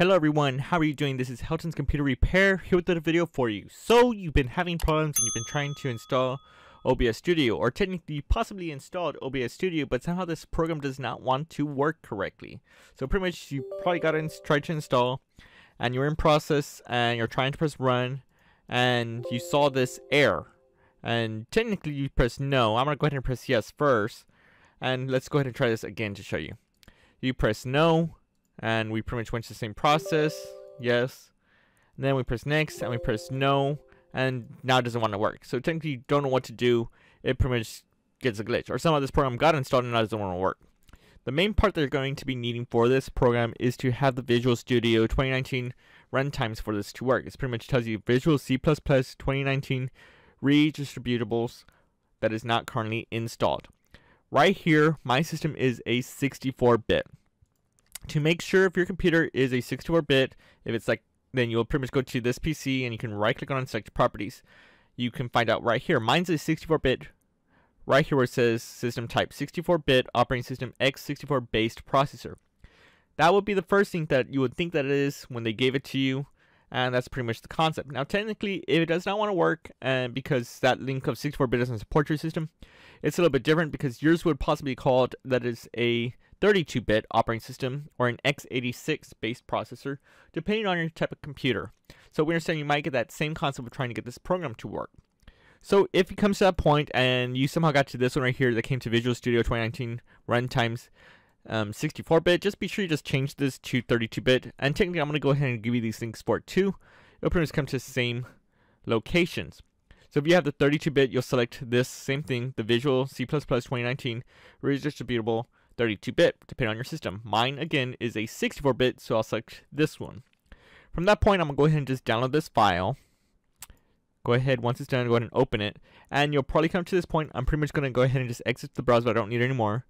Hello everyone, how are you doing? This is Helton's Computer Repair here with another video for you. So you've been having problems and you've been trying to install OBS Studio or technically possibly installed OBS Studio but somehow this program does not want to work correctly. So pretty much you probably got to try to install and you're in process and you're trying to press run and you saw this error and technically you press no. I'm going to go ahead and press yes first and let's go ahead and try this again to show you. You press no and we pretty much went to the same process. Yes. And then we press next and we press no and now it doesn't want to work. So technically you don't know what to do. It pretty much gets a glitch or somehow this program got installed and now doesn't want to work. The main part that you're going to be needing for this program is to have the Visual Studio 2019 runtimes for this to work. It pretty much tells you Visual C++ 2019 redistributables that is not currently installed. Right here, my system is a 64-bit to make sure if your computer is a 64-bit, if it's like, then you'll pretty much go to this PC and you can right click on it select properties. You can find out right here. Mine's a 64-bit, right here where it says system type, 64-bit operating system x64 based processor. That would be the first thing that you would think that it is when they gave it to you and that's pretty much the concept. Now, technically, if it does not want to work, and because that link of 64-bit doesn't support your system, it's a little bit different because yours would possibly be called that is a 32-bit operating system, or an x86-based processor, depending on your type of computer. So we understand you might get that same concept of trying to get this program to work. So if it comes to that point and you somehow got to this one right here that came to Visual Studio 2019 runtimes um, 64-bit, just be sure you just change this to 32-bit. And technically I'm going to go ahead and give you these links for it too. It'll pretty much come to the same locations. So if you have the 32-bit, you'll select this same thing, the Visual C++ 2019 redistributable 32-bit, depending on your system. Mine, again, is a 64-bit, so I'll select this one. From that point, I'm going to go ahead and just download this file. Go ahead, once it's done, go ahead and open it. And you'll probably come to this point, I'm pretty much going to go ahead and just exit the browser, I don't need anymore.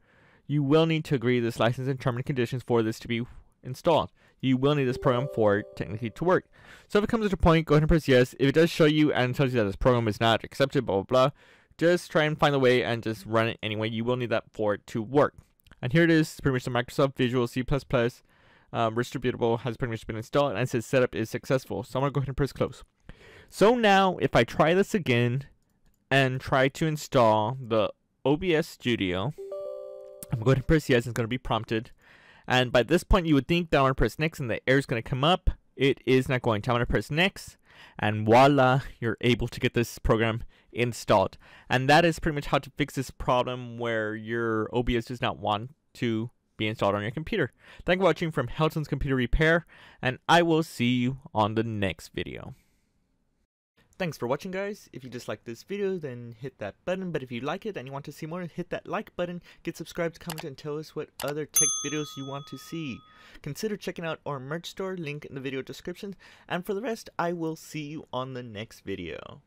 You will need to agree this license and term and conditions for this to be installed. You will need this program for it technically to work. So if it comes to a point, go ahead and press yes. If it does show you and tells you that this program is not accepted, blah, blah, blah, just try and find a way and just run it anyway. You will need that for it to work. And here it is, pretty much the Microsoft Visual C++ um, distributable has pretty much been installed and it says setup is successful. So I'm to go ahead and press close. So now if I try this again and try to install the OBS Studio, I'm going to press yes, it's going to be prompted. And by this point you would think that I'm to press next and the error is going to come up. It is not going to. I'm to press next and voila, you're able to get this program installed. And that is pretty much how to fix this problem where your OBS does not want to be installed on your computer. Thank you for watching from Helton's Computer Repair, and I will see you on the next video. Thanks for watching guys. If you disliked this video, then hit that button. But if you like it and you want to see more, hit that like button, get subscribed, comment, and tell us what other tech videos you want to see. Consider checking out our merch store, link in the video description. And for the rest, I will see you on the next video.